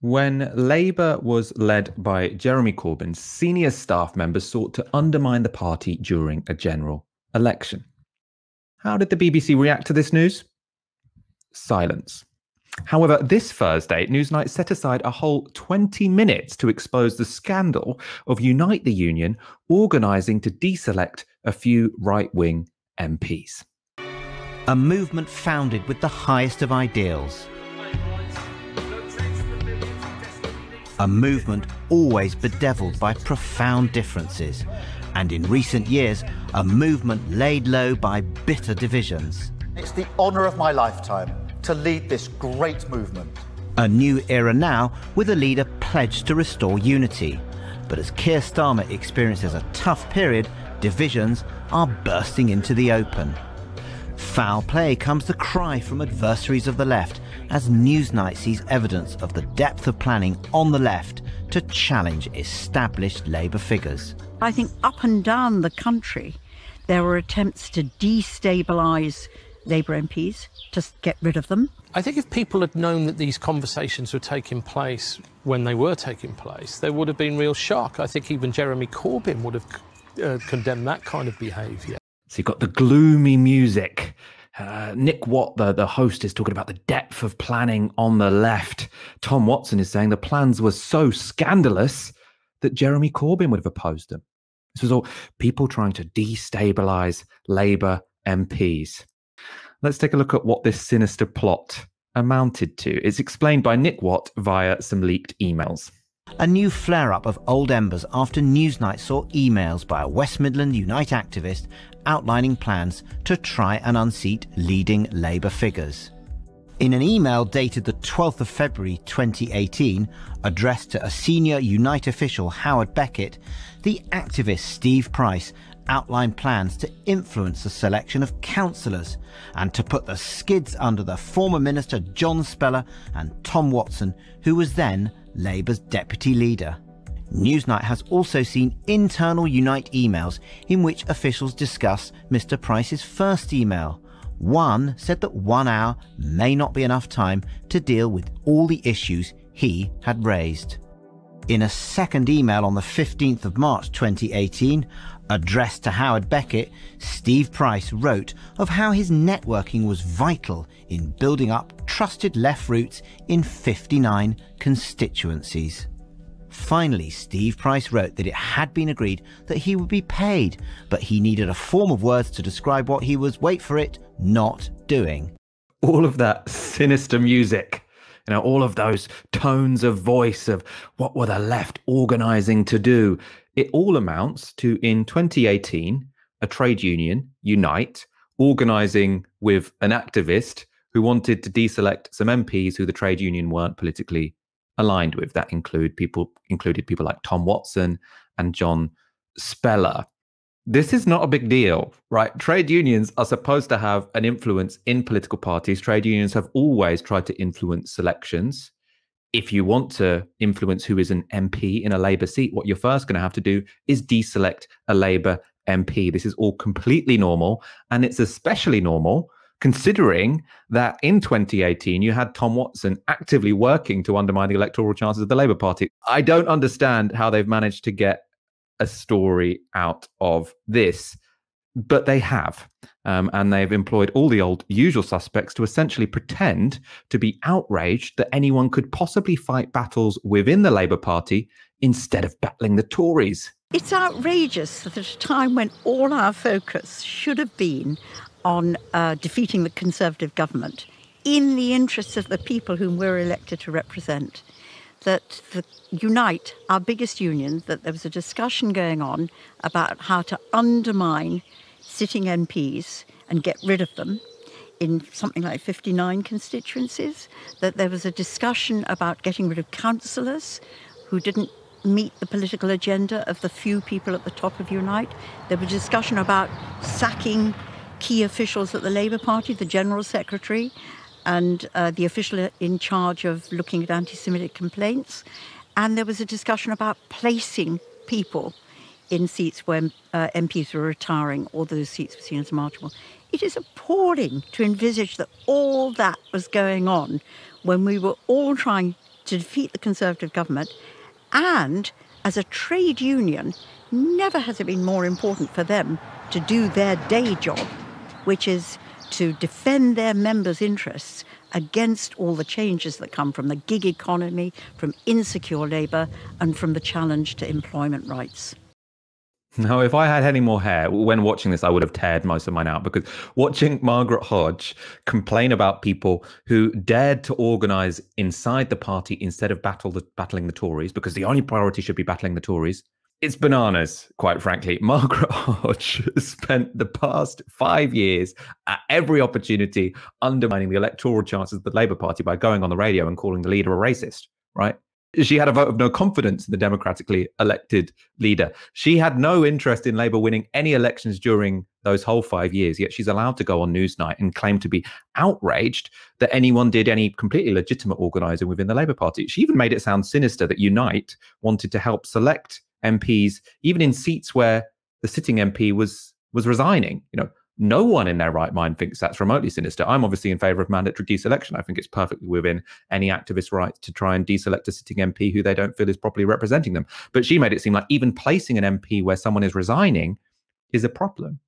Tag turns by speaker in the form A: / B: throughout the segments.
A: When Labour was led by Jeremy Corbyn, senior staff members sought to undermine the party during a general election. How did the BBC react to this news? Silence. However, this Thursday, Newsnight set aside a whole 20 minutes to expose the scandal of Unite the Union organising to deselect a few right wing MPs.
B: A movement founded with the highest of ideals a movement always bedeviled by profound differences, and in recent years, a movement laid low by bitter divisions.
C: It's the honour of my lifetime to lead this great movement.
B: A new era now with a leader pledged to restore unity. But as Keir Starmer experiences a tough period, divisions are bursting into the open. Foul play comes the cry from adversaries of the left as Newsnight sees evidence of the depth of planning on the left to challenge established Labour figures.
D: I think up and down the country, there were attempts to destabilise Labour MPs, to get rid of them.
E: I think if people had known that these conversations were taking place when they were taking place, there would have been real shock. I think even Jeremy Corbyn would have uh, condemned that kind of behaviour.
A: So you've got the gloomy music uh, Nick Watt, the, the host, is talking about the depth of planning on the left. Tom Watson is saying the plans were so scandalous that Jeremy Corbyn would have opposed them. This was all people trying to destabilize Labour MPs. Let's take a look at what this sinister plot amounted to. It's explained by Nick Watt via some leaked emails.
B: A new flare up of old embers after Newsnight saw emails by a West Midland Unite activist outlining plans to try and unseat leading Labour figures. In an email dated the 12th of February 2018, addressed to a senior Unite official, Howard Beckett, the activist Steve Price outlined plans to influence the selection of councillors and to put the skids under the former minister John Spellar and Tom Watson, who was then Labour's deputy leader. Newsnight has also seen internal Unite emails in which officials discuss Mr. Price's first email. One said that one hour may not be enough time to deal with all the issues he had raised. In a second email on the 15th of March 2018, addressed to Howard Beckett, Steve Price wrote of how his networking was vital in building up trusted left roots in 59 constituencies. Finally, Steve Price wrote that it had been agreed that he would be paid, but he needed a form of words to describe what he was, wait for it, not doing.
A: All of that sinister music, you know, all of those tones of voice of what were the left organizing to do, it all amounts to in 2018, a trade union, Unite, organizing with an activist who wanted to deselect some MPs who the trade union weren't politically aligned with. That include people included people like Tom Watson and John Spellar. This is not a big deal, right? Trade unions are supposed to have an influence in political parties. Trade unions have always tried to influence selections. If you want to influence who is an MP in a Labour seat, what you're first going to have to do is deselect a Labour MP. This is all completely normal. And it's especially normal considering that in 2018 you had Tom Watson actively working to undermine the electoral chances of the Labour Party. I don't understand how they've managed to get a story out of this, but they have. Um, and they've employed all the old usual suspects to essentially pretend to be outraged that anyone could possibly fight battles within the Labour Party instead of battling the Tories.
D: It's outrageous that at a time when all our focus should have been on uh, defeating the Conservative government in the interests of the people whom we're elected to represent. That the Unite, our biggest union, that there was a discussion going on about how to undermine sitting MPs and get rid of them in something like 59 constituencies, that there was a discussion about getting rid of councillors who didn't meet the political agenda of the few people at the top of Unite. There was a discussion about sacking key officials at the Labour Party, the General Secretary, and uh, the official in charge of looking at anti Semitic complaints. And there was a discussion about placing people in seats where uh, MPs were retiring or those seats were seen as marginal. It is appalling to envisage that all that was going on when we were all trying to defeat the Conservative government. And as a trade union, never has it been more important for them to do their day job, which is to defend their members' interests against all the changes that come from the gig economy, from insecure labour, and from the challenge to employment rights.
A: Now, if I had any more hair when watching this, I would have teared most of mine out because watching Margaret Hodge complain about people who dared to organise inside the party instead of battle the, battling the Tories, because the only priority should be battling the Tories, it's bananas, quite frankly. Margaret Hodge spent the past five years at every opportunity undermining the electoral chances of the Labour Party by going on the radio and calling the leader a racist, right? She had a vote of no confidence in the democratically elected leader. She had no interest in Labour winning any elections during those whole five years, yet she's allowed to go on Newsnight and claim to be outraged that anyone did any completely legitimate organising within the Labour Party. She even made it sound sinister that Unite wanted to help select MPs, even in seats where the sitting MP was was resigning. You know, no one in their right mind thinks that's remotely sinister. I'm obviously in favour of mandatory deselection. I think it's perfectly within any activist's right to try and deselect a sitting MP who they don't feel is properly representing them. But she made it seem like even placing an MP where someone is resigning is a problem.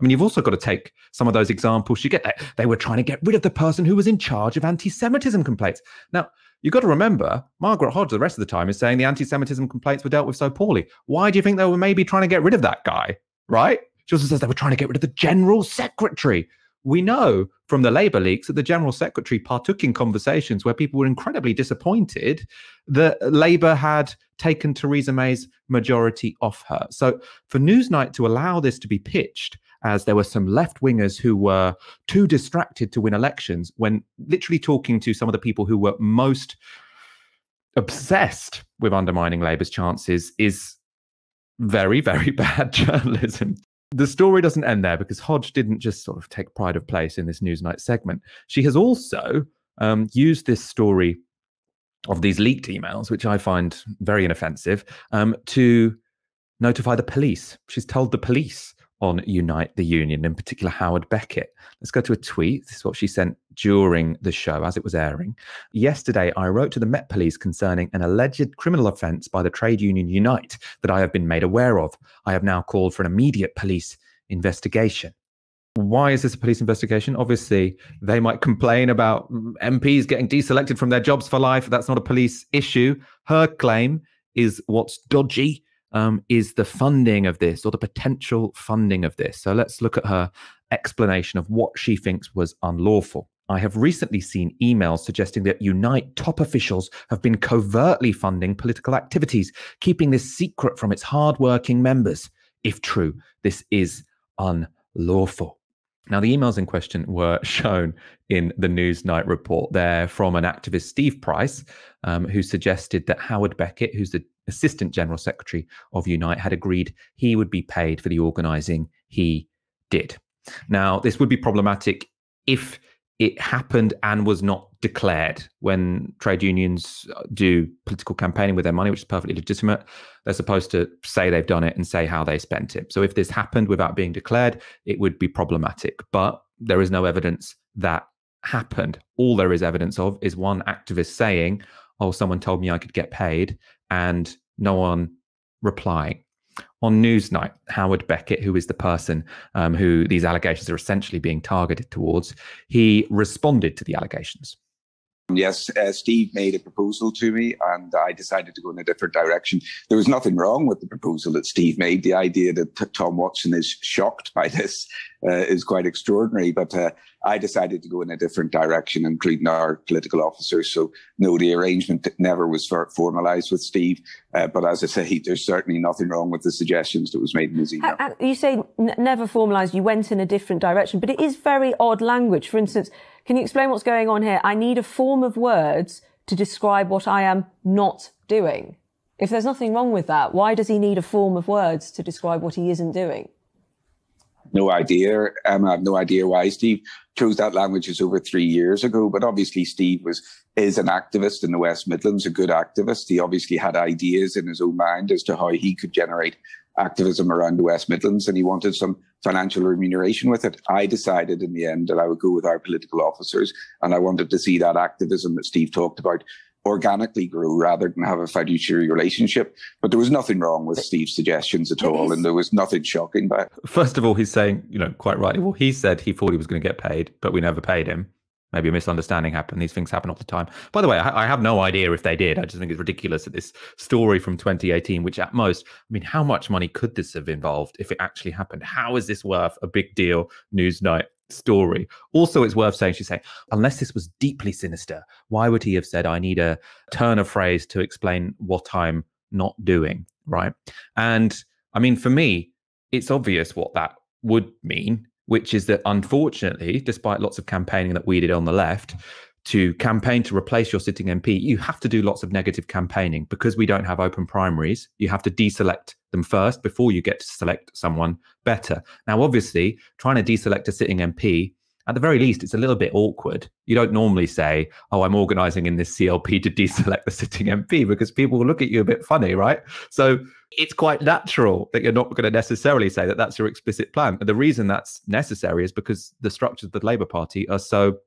A: I mean, you've also got to take some of those examples. You get that they were trying to get rid of the person who was in charge of anti-Semitism complaints. Now, you've got to remember, Margaret Hodge, the rest of the time, is saying the anti Semitism complaints were dealt with so poorly. Why do you think they were maybe trying to get rid of that guy? Right? She also says they were trying to get rid of the General Secretary. We know from the Labour leaks that the General Secretary partook in conversations where people were incredibly disappointed that Labour had taken Theresa May's majority off her. So for Newsnight to allow this to be pitched as there were some left wingers who were too distracted to win elections when literally talking to some of the people who were most obsessed with undermining Labour's chances is very, very bad journalism. The story doesn't end there because Hodge didn't just sort of take pride of place in this Newsnight segment. She has also um, used this story of these leaked emails, which I find very inoffensive, um, to notify the police. She's told the police on Unite the Union, in particular Howard Beckett. Let's go to a tweet. This is what she sent during the show as it was airing. Yesterday, I wrote to the Met Police concerning an alleged criminal offence by the trade union Unite that I have been made aware of. I have now called for an immediate police investigation. Why is this a police investigation? Obviously, they might complain about MPs getting deselected from their jobs for life. That's not a police issue. Her claim is what's dodgy um, is the funding of this or the potential funding of this. So let's look at her explanation of what she thinks was unlawful. I have recently seen emails suggesting that Unite top officials have been covertly funding political activities, keeping this secret from its hardworking members. If true, this is unlawful. Now, the emails in question were shown in the Newsnight report. They're from an activist, Steve Price, um, who suggested that Howard Beckett, who's the Assistant General Secretary of Unite, had agreed he would be paid for the organising he did. Now, this would be problematic if it happened and was not declared when trade unions do political campaigning with their money, which is perfectly legitimate. They're supposed to say they've done it and say how they spent it. So if this happened without being declared, it would be problematic. But there is no evidence that happened. All there is evidence of is one activist saying, oh, someone told me I could get paid, and no one replying. On Newsnight, Howard Beckett, who is the person um, who these allegations are essentially being targeted towards, he responded to the allegations.
F: Yes, uh, Steve made a proposal to me and I decided to go in a different direction. There was nothing wrong with the proposal that Steve made. The idea that t- Tom Watson is shocked by this uh, is quite extraordinary, but uh, I decided to go in a different direction, including our political officers. So, no, the arrangement never was for- formalized with Steve. Uh, but as I say, there's certainly nothing wrong with the suggestions that was made in his email.
G: You say n- never formalized, you went in a different direction, but it is very odd language. For instance, can you explain what's going on here? I need a form of words to describe what I am not doing. If there's nothing wrong with that, why does he need a form of words to describe what he isn't doing?
F: No idea. Um, I have no idea why Steve chose that language is over three years ago. But obviously, Steve was is an activist in the West Midlands, a good activist. He obviously had ideas in his own mind as to how he could generate activism around the West Midlands and he wanted some financial remuneration with it. I decided in the end that I would go with our political officers and I wanted to see that activism that Steve talked about organically grow rather than have a fiduciary relationship. But there was nothing wrong with Steve's suggestions at all, and there was nothing shocking about it.
A: First of all, he's saying, you know, quite rightly, well, he said he thought he was going to get paid, but we never paid him. Maybe a misunderstanding happened. These things happen all the time. By the way, I, I have no idea if they did. I just think it's ridiculous that this story from 2018, which at most, I mean, how much money could this have involved if it actually happened? How is this worth a big deal Newsnight story. Also, it's worth saying, she's saying, unless this was deeply sinister, why would he have said, I need a turn of phrase to explain what I'm not doing? Right. And I mean, for me, it's obvious what that would mean, which is that unfortunately, despite lots of campaigning that we did on the left, to campaign to replace your sitting MP, you have to do lots of negative campaigning because we don't have open primaries. You have to deselect them first before you get to select someone better. Now, obviously, trying to deselect a sitting MP, at the very least, it's a little bit awkward. You don't normally say, Oh, I'm organizing in this CLP to deselect the sitting MP because people will look at you a bit funny, right? So it's quite natural that you're not going to necessarily say that that's your explicit plan. And the reason that's necessary is because the structures of the Labour Party are so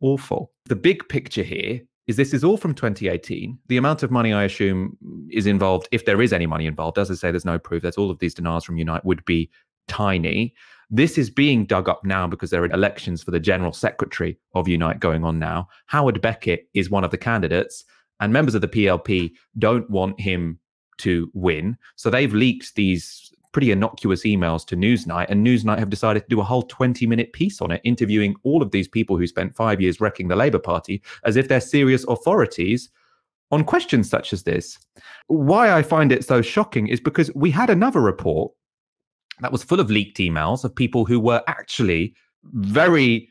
A: awful. The big picture here is this is all from 2018. The amount of money I assume is involved, if there is any money involved, as I say, there's no proof. There's all of these denials from Unite would be tiny. This is being dug up now because there are elections for the general secretary of Unite going on now. Howard Beckett is one of the candidates, and members of the PLP don't want him to win. So they've leaked these pretty innocuous emails to Newsnight, and Newsnight have decided to do a whole 20 minute piece on it, interviewing all of these people who spent five years wrecking the Labour Party as if they're serious authorities on questions such as this. Why I find it so shocking is because we had another report that was full of leaked emails of people who were actually very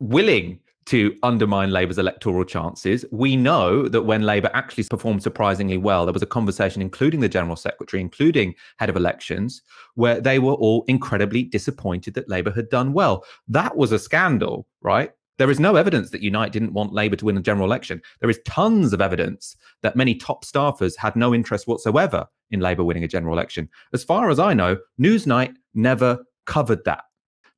A: willing to undermine Labour's electoral chances. We know that when Labour actually performed surprisingly well, there was a conversation, including the General Secretary, including head of elections, where they were all incredibly disappointed that Labour had done well. That was a scandal, right? There is no evidence that Unite didn't want Labour to win the general election. There is tons of evidence that many top staffers had no interest whatsoever in Labour winning a general election. As far as I know, Newsnight never covered that.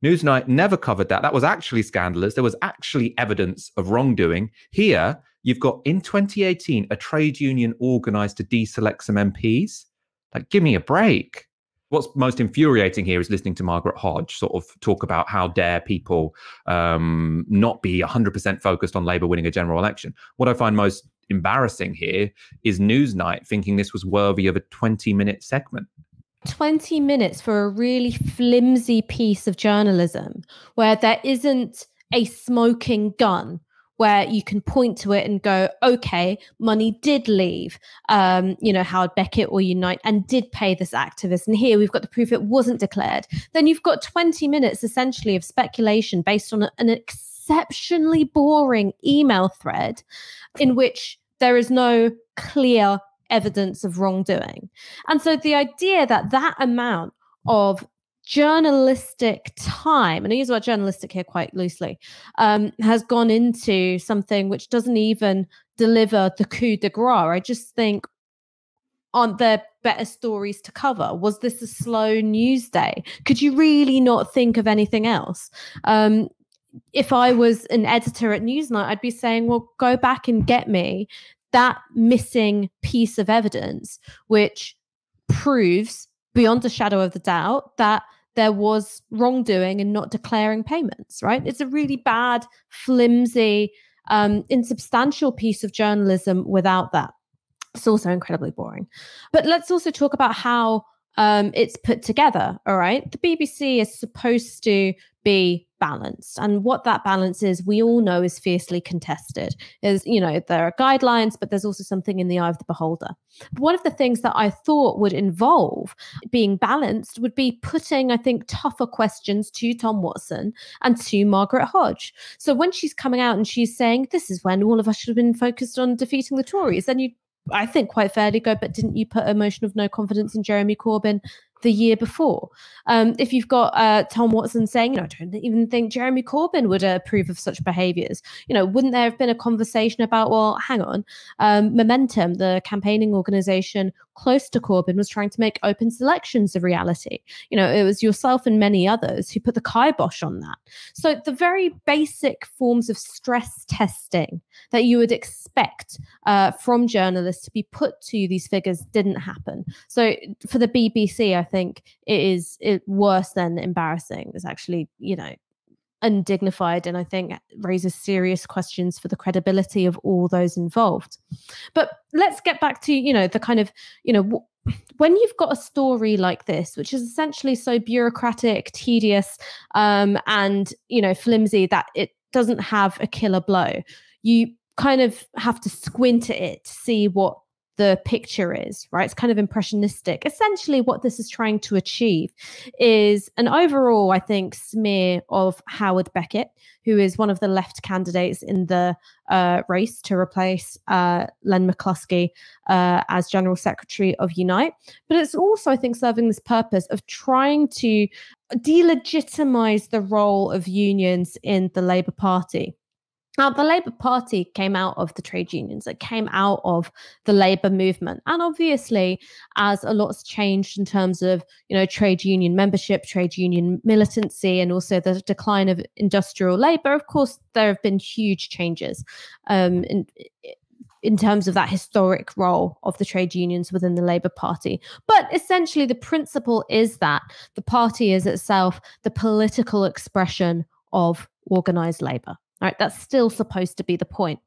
A: Newsnight never covered that. That was actually scandalous. There was actually evidence of wrongdoing. Here, you've got in 2018 a trade union organized to deselect some MPs. Like, give me a break. What's most infuriating here is listening to Margaret Hodge sort of talk about how dare people um, not be 100% focused on Labour winning a general election. What I find most embarrassing here is Newsnight thinking this was worthy of a 20 minute segment.
H: 20 minutes for a really flimsy piece of journalism where there isn't a smoking gun where you can point to it and go, okay, money did leave, um, you know, Howard Beckett or Unite and did pay this activist. And here we've got the proof it wasn't declared. Then you've got 20 minutes essentially of speculation based on an exceptionally boring email thread in which there is no clear evidence of wrongdoing. And so the idea that that amount of journalistic time, and I use the word journalistic here quite loosely, um, has gone into something which doesn't even deliver the coup de grace. I just think, aren't there better stories to cover? Was this a slow news day? Could you really not think of anything else? Um, if I was an editor at Newsnight, I'd be saying, well, go back and get me that missing piece of evidence, which proves beyond a shadow of the doubt that there was wrongdoing and not declaring payments, right? It's a really bad, flimsy, um, insubstantial piece of journalism without that. It's also incredibly boring. But let's also talk about how um, it's put together. All right. The BBC is supposed to be balanced. And what that balance is, we all know is fiercely contested. Is, you know, there are guidelines, but there's also something in the eye of the beholder. But one of the things that I thought would involve being balanced would be putting, I think, tougher questions to Tom Watson and to Margaret Hodge. So when she's coming out and she's saying, this is when all of us should have been focused on defeating the Tories, then you I think quite fairly go, but didn't you put a motion of no confidence in Jeremy Corbyn the year before. Um, if you've got uh, Tom Watson saying, you know, I don't even think Jeremy Corbyn would approve of such behaviours, you know, wouldn't there have been a conversation about, well, hang on, um, Momentum, the campaigning organisation close to Corbyn, was trying to make open selections a reality. You know, it was yourself and many others who put the kibosh on that. So the very basic forms of stress testing that you would expect uh, from journalists to be put to these figures didn't happen. So for the BBC, I think it is it worse than embarrassing. It's actually, you know, undignified and I think raises serious questions for the credibility of all those involved. But let's get back to, you know, the kind of, you know, when you've got a story like this, which is essentially so bureaucratic, tedious, um, and you know, flimsy that it doesn't have a killer blow, you kind of have to squint at it to see what the picture is, right? It's kind of impressionistic. Essentially, what this is trying to achieve is an overall, I think, smear of Howard Beckett, who is one of the left candidates in the uh, race to replace uh, Len McCluskey uh, as General Secretary of Unite. But it's also, I think, serving this purpose of trying to delegitimize the role of unions in the Labour Party. Now, the Labour Party came out of the trade unions, it came out of the Labour movement. And obviously, as a lot's changed in terms of, you know, trade union membership, trade union militancy, and also the decline of industrial labour, of course, there have been huge changes um, in, in terms of that historic role of the trade unions within the Labour Party. But essentially, the principle is that the party is itself the political expression of organised labour. Right, that's still supposed to be the point.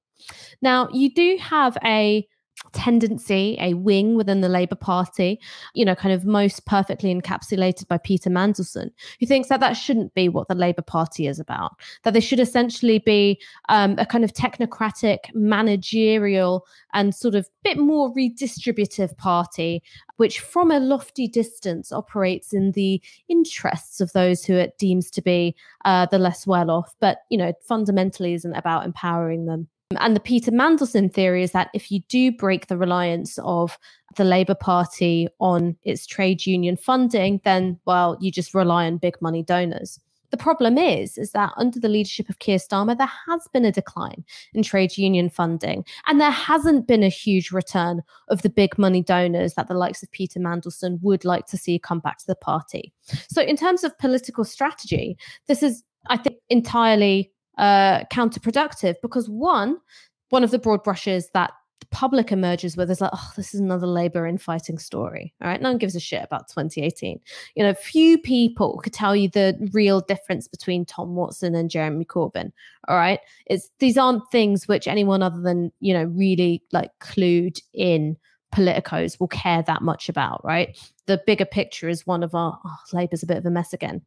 H: Now, you do have a tendency, a wing within the Labour Party, you know, kind of most perfectly encapsulated by Peter Mandelson, who thinks that that shouldn't be what the Labour Party is about, that they should essentially be um, a kind of technocratic, managerial, and sort of bit more redistributive party, which from a lofty distance operates in the interests of those who it deems to be uh, the less well off, but, you know, fundamentally isn't about empowering them. And the Peter Mandelson theory is that if you do break the reliance of the Labour Party on its trade union funding, then, well, you just rely on big money donors. The problem is, is that under the leadership of Keir Starmer, there has been a decline in trade union funding, and there hasn't been a huge return of the big money donors that the likes of Peter Mandelson would like to see come back to the party. So, in terms of political strategy, this is, I think, entirely uh, counterproductive because one, one of the broad brushes that the public emerges with is like, oh, this is another Labour infighting story. All right. No one gives a shit about 2018. You know, few people could tell you the real difference between Tom Watson and Jeremy Corbyn. All right. It's these aren't things which anyone other than, you know, really like clued in politicos will care that much about, right? The bigger picture is one of our oh, Labour's a bit of a mess again.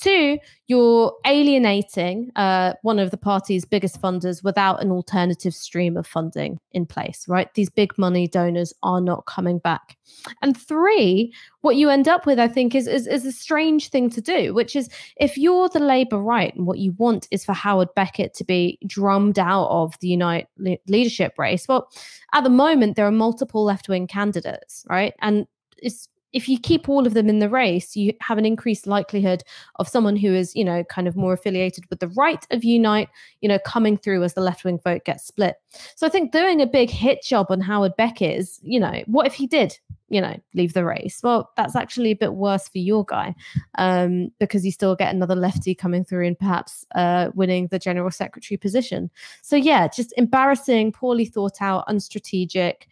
H: Two, you're alienating uh, one of the party's biggest funders without an alternative stream of funding in place, right? These big money donors are not coming back. And three, what you end up with, I think, is, is, is a strange thing to do, which is if you're the Labour right and what you want is for Howard Beckett to be drummed out of the Unite le- leadership race, well, at the moment, there are multiple left wing candidates, right? And it's if you keep all of them in the race, you have an increased likelihood of someone who is, you know, kind of more affiliated with the right of Unite, you know, coming through as the left wing vote gets split. So I think doing a big hit job on Howard Beckett is, you know, what if he did, you know, leave the race? Well, that's actually a bit worse for your guy um, because you still get another lefty coming through and perhaps uh, winning the general secretary position. So yeah, just embarrassing, poorly thought out, unstrategic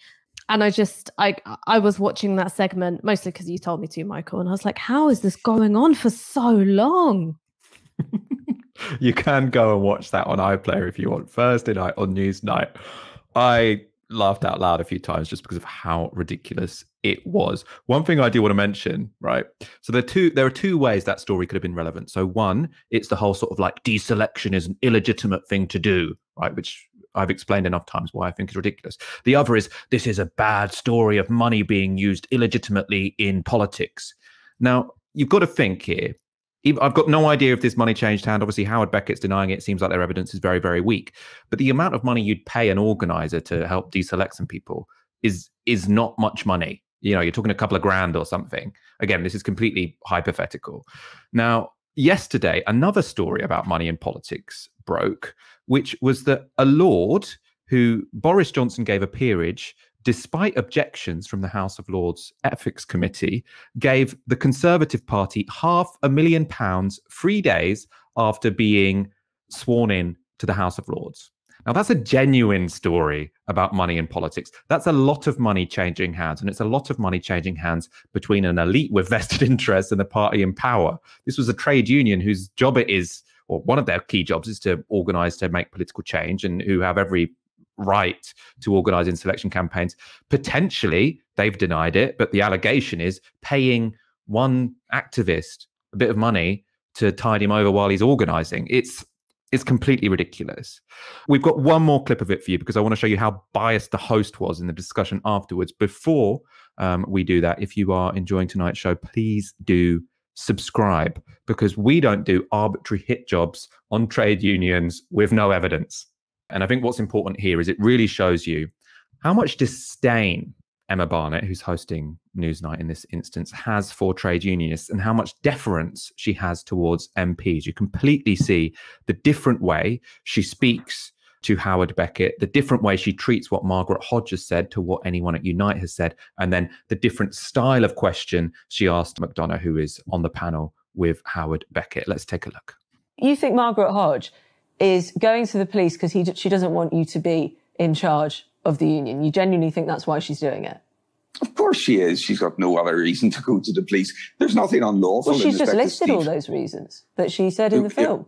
H: and I just I I was watching that segment mostly because you told me to, Michael, and I was like, how is this going on for so long?
A: you can go and watch that on iPlayer if you want. Thursday night on Newsnight. I laughed out loud a few times just because of how ridiculous it was. One thing I do want to mention, right? So there are two there are two ways that story could have been relevant. So one, it's the whole sort of like deselection is an illegitimate thing to do, right? Which I've explained enough times why I think is ridiculous. The other is this is a bad story of money being used illegitimately in politics. Now, you've got to think here. I've got no idea if this money changed hand. Obviously, Howard Beckett's denying it. it. Seems like their evidence is very, very weak. But the amount of money you'd pay an organizer to help deselect some people is is not much money. You know, you're talking a couple of grand or something. Again, this is completely hypothetical. Now, yesterday, another story about money in politics broke, which was that a lord who Boris Johnson gave a peerage despite objections from the House of Lords Ethics Committee, gave the Conservative Party half a million pounds three days after being sworn in to the House of Lords. Now, that's a genuine story about money in politics. That's a lot of money changing hands, and it's a lot of money changing hands between an elite with vested interests and the party in power. This was a trade union whose job it is, or one of their key jobs is to organize to make political change and who have every right to organize in selection campaigns. Potentially, they've denied it, but the allegation is paying one activist a bit of money to tide him over while he's organizing. It's it's completely ridiculous. We've got one more clip of it for you because I want to show you how biased the host was in the discussion afterwards. Before um, we do that, if you are enjoying tonight's show, please do subscribe because we don't do arbitrary hit jobs on trade unions with no evidence. And I think what's important here is it really shows you how much disdain Emma Barnett, who's hosting Newsnight in this instance, has for trade unionists and how much deference she has towards MPs. You completely see the different way she speaks to Howard Beckett, the different way she treats what Margaret Hodge has said to what anyone at Unite has said, and then the different style of question she asked McDonagh, who is on the panel with Howard Beckett. Let's take a look.
G: You think Margaret Hodge is going to the police because she doesn't want you to be in charge of the union. You genuinely think that's why she's doing it?
F: Of course she is. She's got no other reason to go to the police. There's nothing unlawful.
G: Well, she's just listed all those reasons that she said in the film.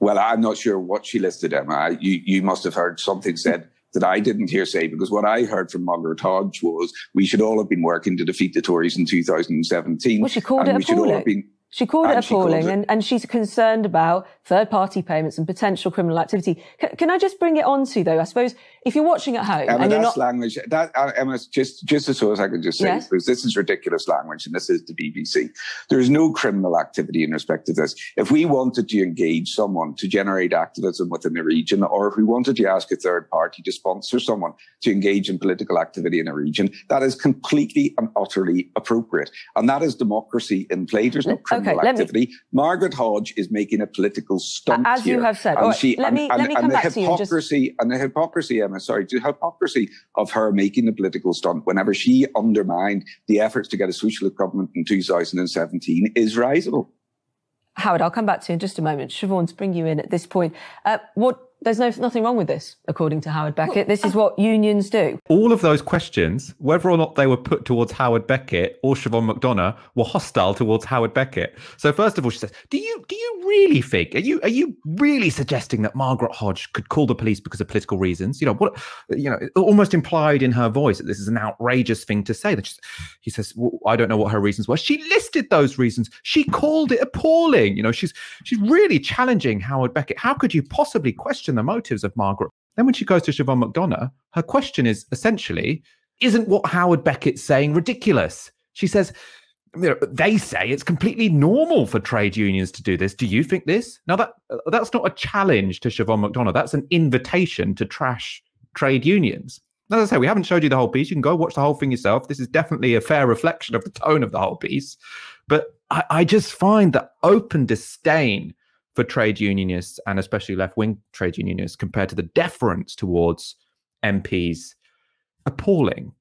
F: Well, I'm not sure what she listed, Emma. You, you must have heard something said that I didn't hear say, because what I heard from Margaret Hodge was we should all have been working to defeat the Tories in 2017.
G: Well, she called it appalling. She called and it appalling, and, and she's concerned about third party payments and potential criminal activity. C- can I just bring it on to, though? I suppose if you're watching at home
F: Emma,
G: and you're
F: that's
G: not.
F: language. That, uh, Emma, just, just as so as I can just say,
G: Yes.
F: because this is ridiculous language and this is the BBC. There is no criminal activity in respect to this. If we wanted to engage someone to generate activism within the region, or if we wanted to ask a third party to sponsor someone to engage in political activity in a region, that is completely and utterly appropriate. And that is democracy in play. There's no criminal
G: Okay, me-
F: activity. Margaret Hodge is making a political stunt
G: As you have said.
F: And
G: right,
F: she,
G: let
F: and,
G: me-
F: and,
G: let me
F: and
G: come
F: the
G: back to you just-
F: hypocrisy and the hypocrisy, Emma, sorry, the hypocrisy of her making the political stunt whenever she undermined the efforts to get a socialist government in 2017 is risible.
G: Howard, I'll come back to you in just a moment. Siobhan, to bring you in at this point. Uh, what? There's no, nothing wrong with this, according to Howard Beckett. This is what unions do.
A: All of those questions, whether or not they were put towards Howard Beckett or Siobhan McDonagh, were hostile towards Howard Beckett. So first of all, she says, "Do you do you really think? Are you are you really suggesting that Margaret Hodge could call the police because of political reasons? You know what? You know, it almost implied in her voice that this is an outrageous thing to say. That she's, he says, well, I don't know what her reasons were. She listed those reasons. She called it appalling. You know, she's she's really challenging Howard Beckett. How could you possibly question the motives of Margaret? Then when she goes to Siobhan McDonagh, her question is essentially, isn't what Howard Beckett's saying ridiculous? She says, they say it's completely normal for trade unions to do this. Do you think this? Now that uh, that's not a challenge to Siobhan McDonagh. That's an invitation to trash trade unions. As I say, we haven't showed you the whole piece. You can go watch the whole thing yourself. This is definitely a fair reflection of the tone of the whole piece. But I, I just find that open disdain for trade unionists and especially left wing trade unionists compared to the deference towards MPs appalling.